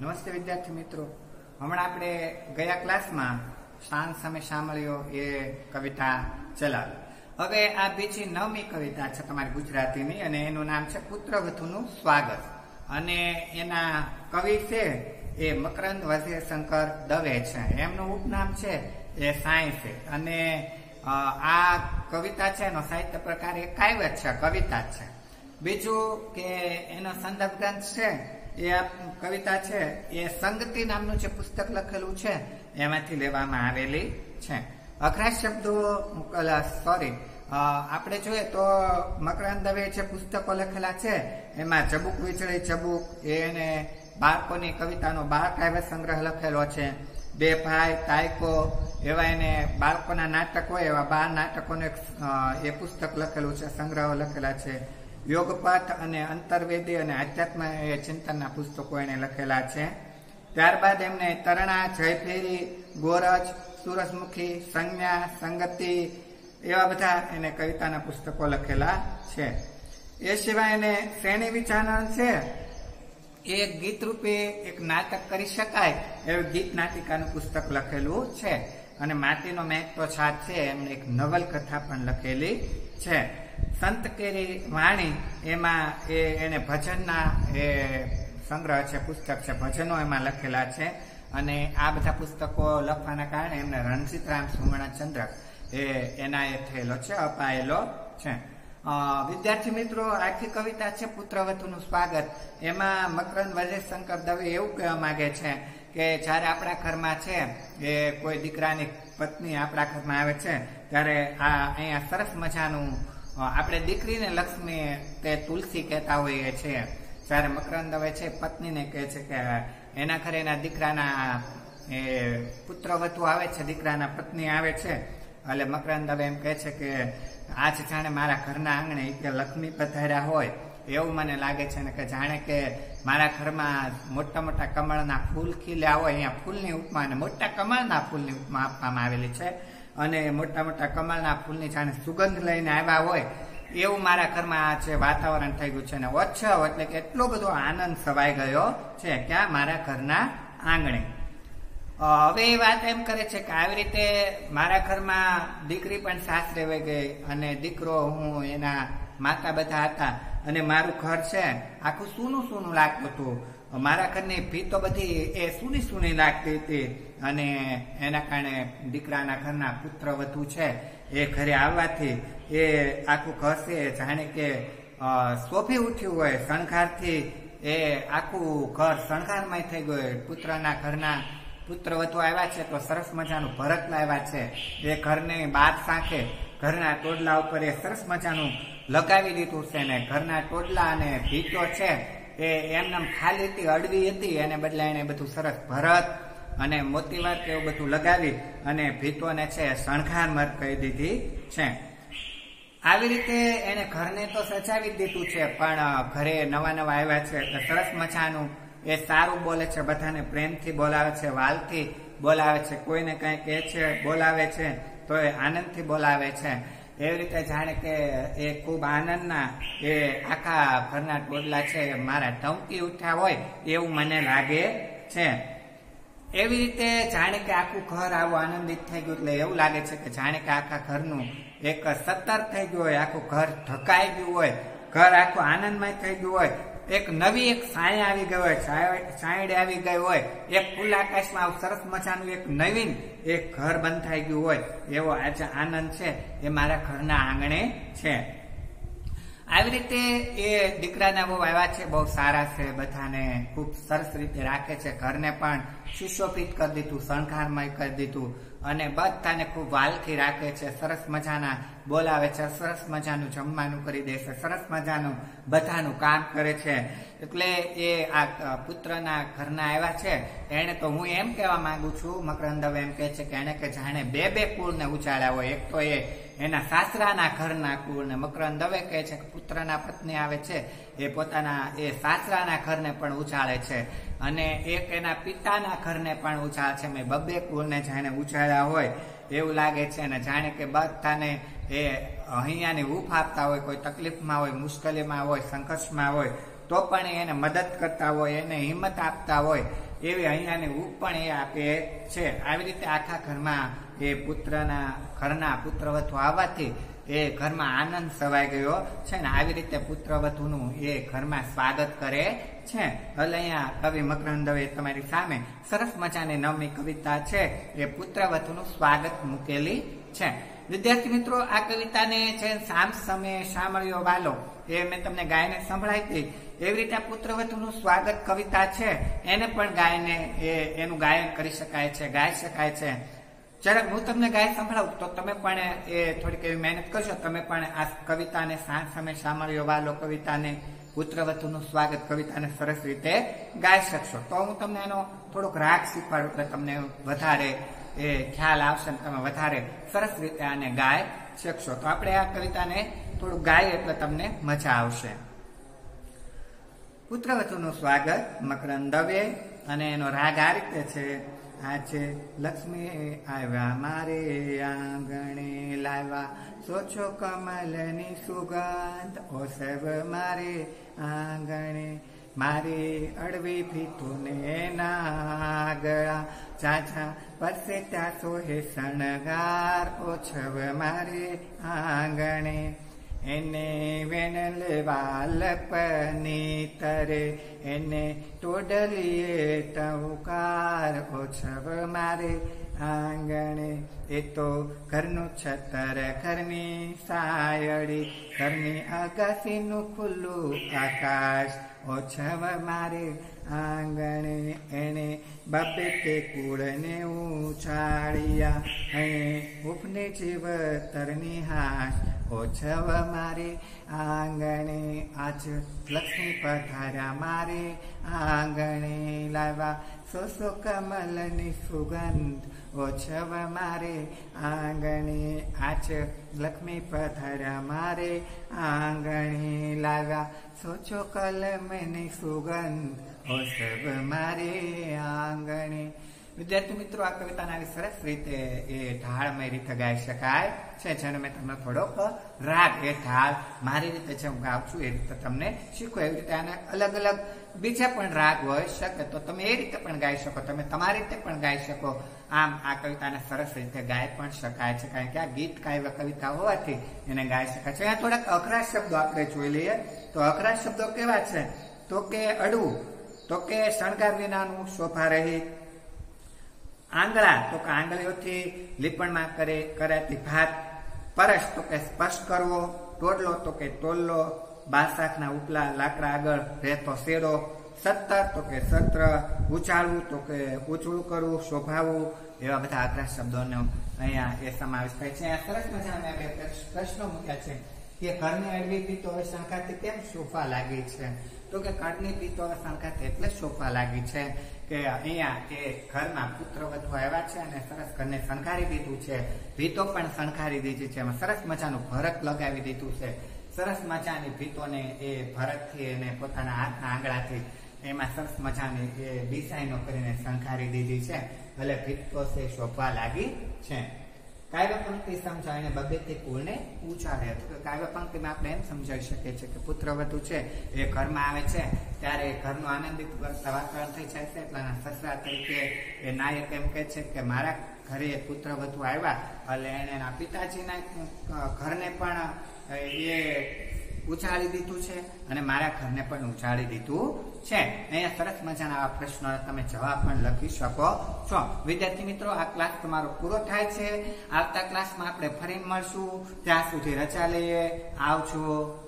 નમસ્તે વિદ્યાર્થી મિત્રો. હમણાં આપણે ગયા ક્લાસમાં શાંત સામે સાંભળ્યો એ કવિતા ચલાવી. હવે આ બીજી નવમી કવિતા છે તમારી ગુજરાતીની અને એનું નામ છે પુત્રવધુનું સ્વાગત. અને એના કવિ છે એ મકરંદ વજીરશંકર દવે છે. એમનું ઉપનામ છે એ સાંઈ છે. અને આ કવિતા છે એનો સાહિત્ય પ્રકાર એ કાવ્ય છે, કવિતા છે. બીજું કે એનો સંદર્ભ ગ્રંથ છે એ આ કવિતા છે, એ સંગતિ નામનું જે પુસ્તક લખેલું છે, એમાંથી લેવામાં આવેલી છે. અઘરા શબ્દો સોરી આપણે જોઈએ તો મકરાન દવે જે પુસ્તકો લખેલા છે, એમાં ચબુક વીજળી ચબુક એને બાળકોની કવિતાનો બાળ કાવ્ય સંગ્રહ લખેલો છે. બે ભાઈ, તાયકો, એવા એને બાળકોના નાટક હોય એવા બાળ નાટકોનું એક એ પુસ્તક લખેલું છે, સંગ્રહ લખેલા છે. યોગપાઠ અને અંતર્વેદી અને આધ્યાત્મ એ ચિંતનના પુસ્તકો એને લખેલા છે. ત્યારબાદ એમને તરણા, જયફેરી, ગોરજ, સુરજમુખી, સંજ્ઞા, સંગતિ એવા બધા એને કવિતાના પુસ્તકો લખેલા છે. એ સિવાય એને શ્રેણી વિચારણ છે. એ ગીત રૂપે એક નાટક કરી શકાય એવું ગીત નાટિકાનું પુસ્તક લખેલું છે. અને માટીનો મેઘ તો છાત છે, એમણે એક નવલકથા પણ લખેલી છે. સંત કેરી વાણી, એમાં એ, એને ભજનના એ સંગ્રહ છે, પુસ્તક છે, ભજનો એમાં લખેલા છે. અને આ બધા પુસ્તકો લખવાના કારણે એમને રણજીતરામ સુવર્ણચંદ્રક એ એનાયત થયેલો છે, અપાયેલો છે. વિદ્યાર્થી મિત્રો, આખી કવિતા છે, પુત્રવધુનું સ્વાગત. એમાં મકરંદ વજેશંકર દવે એવું કહેવા માંગે છે કે જ્યારે આપણા ઘરમાં છે, એ કોઈ દીકરાની પત્ની આપણા ઘરમાં આવે છે, ત્યારે આ અહીંયા સરસ મજાનું આપણે દીકરીને લક્ષ્મી તે તુલસી કહેતા હોઈએ છીએ. જ્યારે મકરંદ હવે છે, પત્નીને કહે છે કે, એના ઘરે એના દીકરાના, એ, પુત્રવધુ આવે છે, દીકરાના પત્ની આવે છે. એટલે મકરંદ હવે એમ કહે છે કે, આજ જાણે મારા ઘરના આંગણે કે લક્ષ્મી પધાર્યા હોય. એવું મને લાગે છે ને કે જાણે કે મારા ઘરમાં મોટા મોટા કમળના ફૂલ ખીલ્યા હોય, અહીંયા ફૂલની ઉપમા અને મોટા કમળના ફૂલની ઉપમા આપવામાં આવેલી છે. અને મોટા મોટા કમળના ફૂલની જાણે સુગંધ લઈને આવ્યા હોય, એવું મારા ઘરમાં આ છે વાતાવરણ થઈ ગયું છે. અને ઓછો એટલે કે એટલો બધો આનંદ સવાઈ ગયો છે ક્યાં મારા ઘરના આંગણે. હવે એ વાત એમ કરે છે કે આવી રીતે મારા ઘરમાં દીકરી પણ સાસરે વહી ગઈ અને દીકરો હું એના માતા બધા હતા અને મારું ઘર છે. આખું સૂનું સૂનું લાગતું હતું. મારા ઘરની ભીતો બધી એ સુની સુની લાગતી હતી અને એના કારણે દીકરાના ઘરના પુત્ર વધુ છે એ ઘરે આવવાથી એ આખું ઘર છે, જાણે કે શોભી ઉઠ્યું હોય, શણગારથી એ આખું ઘર શણગારમય થઈ ગયું. પુત્રના ઘરના પુત્ર વધુ આવ્યા છે તો સરસ મજાનું ભરત લાવ્યા છે એ ઘરને બાર સાંખે ઘરના ટોડલા ઉપર એ સરસ મજાનું લગાવી દીધું છે ને ઘરના ટોડલા અને ભીતો છે એ એમનેમ ખાલી હતી અડવી હતી, એને બદલે એને બધું સરસ ભરત અને મોતીવાર્ક એવું બધું લગાવી અને ભીતોને છે શણગાર કહી દીધી છે. આવી રીતે એને ઘરને તો સજાવી દીધું છે, પણ ઘરે નવા નવા આવ્યા છે. એટલે સરસ મજાનું એ સારું બોલે છે, બધાને પ્રેમથી બોલાવે છે, વાલથી બોલાવે છે, કોઈને કંઈ કહે છે, બોલાવે છે, તો એ આનંદથી બોલાવે છે. એવી રીતે જાણે કે એ ખૂબ આનંદના એ આખા ઘરના ટોડલા છે મારા ટંકી ઉઠ્યા હોય એવું મને લાગે છે. એવી રીતે જાણે કે આખું ઘર આવું આનંદિત થઈ ગયું એટલે એવું લાગે છે કે જાણે કે આખા ઘરનું એક સતર્ક થઈ ગયું હોય, આખું ઘર ઢકાઈ ગયું હોય, ઘર આખું આનંદમય થઈ ગયું હોય એક નવી એક સાય આવી ગઈ હોય સાયડ આવી ગઈ હોય, એક ખુલ્લા આકાશમાં સરસ મજાનું એક નવીન એક ઘર બંધાઈ ગયું હોય, એવો આજે આનંદ છે, એ મારા ઘરના આંગણે છે. આવી રીતે એ દીકરાના બહુ આવ્યા છે, બહુ સારા છે, બધાને ખૂબ સરસ રીતે રાખે છે. ઘરને પણ સુશોભિત કરી દીધું, શણગારમય કરી દીધું અને બધાને ખૂબ વાલથી રાખે છે. સરસ મજાના બોલાવે છે, સરસ મજાનું જમવાનું કરી દે છે, સરસ મજાનું બધાનું કામ કરે છે. એટલે એ આ પુત્રના ઘરના આવ્યા છે. એણે તો હું એમ કહેવા માંગુ છું, મકરંદવ એમ કહે છે કે એણે કે જાણે બે બે કુળને ઉચાળ્યા હોય. એક તો એ એના સાસરાના ઘરના કુળને મકરંદ દવે કહે છે કે પુત્રના પત્ની આવે છે, એ પોતાના, એ સાસરાના ઘરને પણ ઉછાળે છે. અને એક એના પિતાના ઘરને પણ ઉછાળે છે. મેં બબ્બે કુળને જાણે ઉછાળ્યા હોય એવું લાગે છે અને જાણે કે બધાને એ અહીંયાની ઊફ આપતા હોય, કોઈ તકલીફમાં હોય, મુશ્કેલીમાં હોય, સંઘર્ષમાં હોય, તો પણ એને મદદ કરતા હોય, એને હિંમત આપતા હોય, એવી અહીંયાની ઉપ પણ એ આપે છે. આવી રીતે આખા ઘરમાં એ પુત્રના ઘરના પુત્રવધુ આવવાથી એ ઘરમાં આનંદ સવાઈ ગયો છે ને આવી રીતે પુત્રવધુનું એ ઘરમાં સ્વાગત કરે છે. એટલે અહીંયા કવિ મકરંદ દવે તમારી સામે સરસ મજાની નવમી કવિતા છે. એ પુત્રવધુનું સ્વાગત મૂકેલી છે. વિદ્યાર્થી મિત્રો, આ કવિતાને છે સામ સમયે સાંભળ્યો વાલો, એ મેં તમને ગાયને સંભળાવી હતી. એવી રીતે પુત્રવધુનું સ્વાગત કવિતા છે. એને પણ ગાયને એનું ગાયન કરી શકાય છે, ગાઈ શકાય છે. જરાક હું તમને ગાય સંભળાવું, તો તમે પણ એ થોડીક એવી મહેનત કરશો તમે પણ આ કવિતાને સાંજ સમય સાંભળ્યો, વાલો કવિતાને, પુત્રવધુનું સ્વાગત કવિતાને સરસ રીતે ગાઈ શકશો. તો હું તમને એનો થોડોક રાગ શીખવાડું એટલે તમને વધારે એ ખ્યાલ આવશે તમે વધારે સરસ રીતે આને ગાય શકશો. તો આપણે આ કવિતાને થોડું ગાય એટલે તમને મજા આવશે. પુત્રવધુનું સ્વાગત મકરંદ દવે અને એનો રાગ આ રીતે છે. આજે લક્ષ્મી આવ્યા, મારે આંગણે લાવ્યા. સોછો કમલની સુગંધ. ઓસવ મારે આંગણે. મારી અડવી ભીતુને નાગળા. ચાચા પરસે ત્યાં સોહે શણગાર. ઓછવ મારે આંગણે. એને વેણલ વાલપની તરે એને ટોડલીએ ટવકાર ઓછવ મારે. આંગણે એ તો ઘરનું છતર ઘરની સાયડી, ઘરની અગાસીનું ખુલ્લું આકાશ ઓછવ મારે. આંગણે એણે બાપે તે કુળને ઉછાળ્યા અને ઉપને જીવતરની હાશ ઓછવ મારે આંગણે આજ લક્ષ્મી પધાર્યા મારે આંગણે લાવ્યા. સોસો કમલની સુગંધ ઓછવ મારે આંગણે આજ લક્ષ્મી પધાર્યા મારે આંગણે લાવ્યા. સોચો કલમની સુગંધ ઓછવ મારે આંગણે વિદ્યાર્થી મિત્રો, આ કવિતાના આવી સરસ રીતે એ ઢાળમય રીતે ગાઈ શકાય છે, જેનો મેં તમને થોડોક રાગ એ ઢાળ મારી રીતે જે હું ગાઉં છું, એ રીતે તમને શીખો. એવી રીતે આને અલગ અલગ બીજા પણ રાગ હોય શકે. તો તમે એ રીતે પણ ગાઈ શકો, તમે તમારી રીતે પણ ગાઈ શકો. આમ આ કવિતાને સરસ રીતે ગાઈ પણ શકાય છે, કારણ કે આ ગીત કાવ્ય કવિતા હોવાથી એને ગાઈ શકાય છે. અહીંયા થોડાક અઘરા શબ્દો આપણે જોઈ લઈએ. તો અઘરા શબ્દો કેવા છે? તો કે અડવું, તો કે શણગાર વિનાનું શોભા રહિત આંગળા, તો કે આંગળીઓથી લીપણમાં કરે, કરાતી ભાત, પરસ તો કે સ્પર્શ કરવો ટોડલો તો કે ટોલ્લો, બાસાખના ઉપલા લાકડા આગળ રહેતો શેડો, સત્તર તો કે સત્ર, ઉછાળવું તો કે ઉછળું કરવું, શોભાવવું, એવા બધા આકરા શબ્દોનો અહીંયા એ સમાવેશ થાય છે. આ સરસ મજાના બે પ્રશ્નો મૂક્યા છે કે ઘરની અડવી તો હવે શંકાથી કેમ શોભા લાગી છે? તો કે કડની પીતો શંકાથી એટલે સોફા લાગી છે કે અહીંયા કે ઘરમાં પુત્ર વધુ આવ્યા છે અને સરસ ઘરને શણગારી દીધું છે. ભીતો પણ શણગારી દીધી છે. એમાં સરસ મજાનું ભરત લગાવી દીધું છે. સરસ મજાની ભીતોને એ ભરતથી એને પોતાના હાથના આંગળાથી એમાં સરસ મજાની ડિઝાઇનો કરીને શણગારી દીધી છે. ભલે ભીતો છે શોભવા લાગી છે. કાવ્ય પંક્તિ સમજાવીને બબેથી કુળને ઉચારે તો કાવ્ય પંક્તિમાં આપણે એમ સમજાવી શકીએ છીએ કે પુત્ર વધુ છે, એ ઘરમાં આવે છે, ત્યારે ઘરનું આનંદિત વાતાવરણ થઈ જાય છે. એટલાના સસરા તરીકે એ નાયક એમ કહે છે કે મારા ઘરે પુત્ર વધુ આવ્યા, એટલે એને એના પિતાજીના ઘરને પણ, એ ઉછાળી દીધું છે અને મારા ઘરને પણ ઉછાળી દીધું છે. અહીંયા સરસ મજાના આ પ્રશ્નો તમે જવાબ પણ લખી શકો છો. વિદ્યાર્થી મિત્રો, આ ક્લાસ તમારો પૂરો થાય છે. આવતા ક્લાસમાં આપણે ફરી મળશું. ત્યાં સુધી રજા લઈએ. આવજો.